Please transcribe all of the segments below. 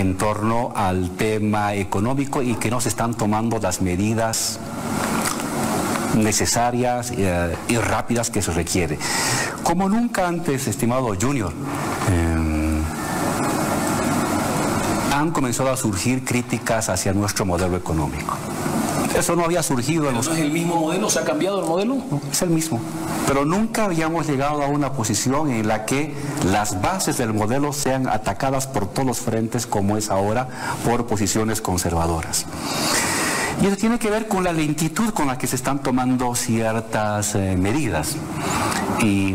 en torno al tema económico y que no se están tomando las medidas necesarias eh, y rápidas que se requiere. Como nunca antes, estimado Junior, eh, han comenzado a surgir críticas hacia nuestro modelo económico. Eso no había surgido en los... ¿No es el mismo modelo? ¿Se ha cambiado el modelo? es el mismo. Pero nunca habíamos llegado a una posición en la que las bases del modelo sean atacadas por todos los frentes como es ahora por posiciones conservadoras. Y eso tiene que ver con la lentitud con la que se están tomando ciertas eh, medidas. Y,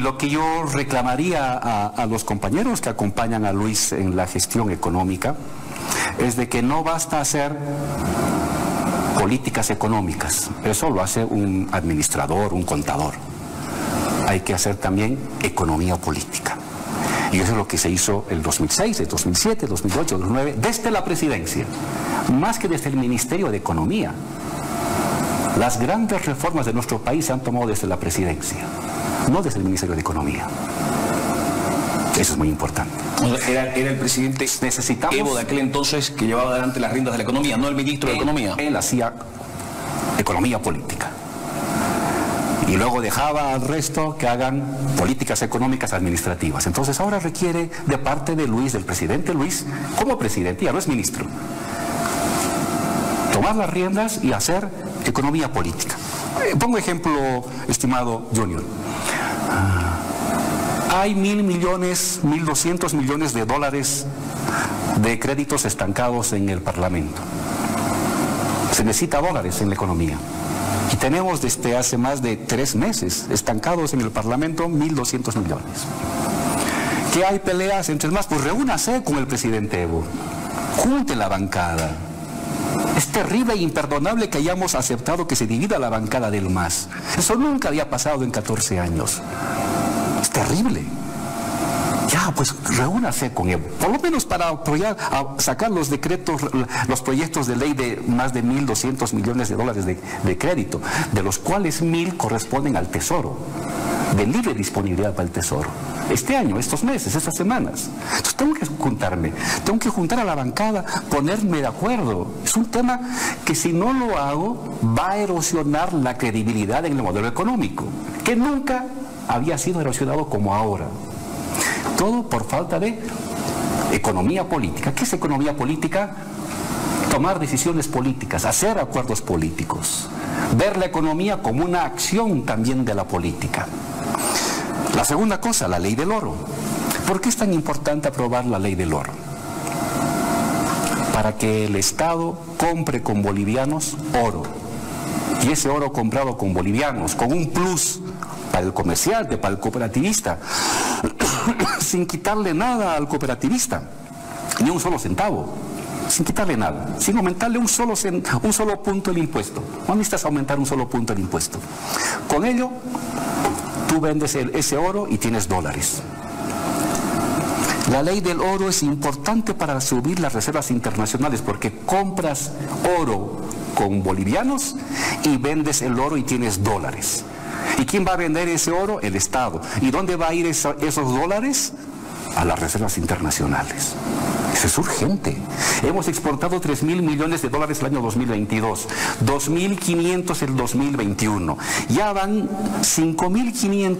lo que yo reclamaría a, los compañeros que acompañan a Luis en la gestión económica es de que no basta hacer políticas económicas, eso lo hace un administrador, un contador. Hay que hacer también economía política. Y eso es lo que se hizo el 2006, el 2007, el 2008, el 2009, desde la presidencia, más que desde el Ministerio de Economía. Las grandes reformas de nuestro país se han tomado desde la presidencia, no desde el Ministerio de Economía. Eso es muy importante. Era, el presidente Necesitamos, Evo de aquel entonces que llevaba adelante las riendas de la economía, no el ministro de Economía. Él hacía economía política y luego dejaba al resto que hagan políticas económicas administrativas. Entonces ahora requiere de parte de Luis, del presidente Luis, como presidente, ya no es ministro, tomar las riendas y hacer economía política. Eh, pongo ejemplo, estimado Junior. Ah, hay mil millones, mil doscientos millones de dólares de créditos estancados en el Parlamento. Se necesita dólares en la economía. Y tenemos desde hace más de tres meses estancados en el Parlamento 1.200 millones. ¿Qué hay peleas entre más? Pues reúnase con el presidente Evo. Junte la bancada. Es terrible e imperdonable que hayamos aceptado que se divida la bancada del MAS. Eso nunca había pasado en 14 años. Terrible ya, pues reúnase con él, por lo menos para apoyar, sacar los decretos, los proyectos de ley de más de 1.200 millones de dólares de, crédito, de los cuales mil corresponden al Tesoro, de libre disponibilidad para el Tesoro. Este año, estos meses, estas semanas. Entonces tengo que juntarme, tengo que juntar a la bancada, ponerme de acuerdo. Es un tema que si no lo hago va a erosionar la credibilidad en el modelo económico, que nunca había sido erosionado como ahora. Todo por falta de economía política. ¿Qué es economía política? Tomar decisiones políticas, hacer acuerdos políticos, ver la economía como una acción también de la política. La segunda cosa, la ley del oro. ¿Por qué es tan importante aprobar la ley del oro? Para que el Estado compre con bolivianos oro. Y ese oro comprado con bolivianos, con un plus para el comerciante, para el cooperativista, sin quitarle nada al cooperativista, ni un solo centavo, sin quitarle nada, sin aumentarle un solo, un solo punto el impuesto. No necesitas aumentar un solo punto el impuesto. Con ello, tú vendes ese oro y tienes dólares. La ley del oro es importante para subir las reservas internacionales porque compras oro con bolivianos y vendes el oro y tienes dólares. ¿Y quién va a vender ese oro? El Estado. ¿Y dónde va a ir esos dólares? A las reservas internacionales. Eso es urgente. Hemos exportado 3 mil millones de dólares el año 2022, 2.500 el 2021. Ya van 5.500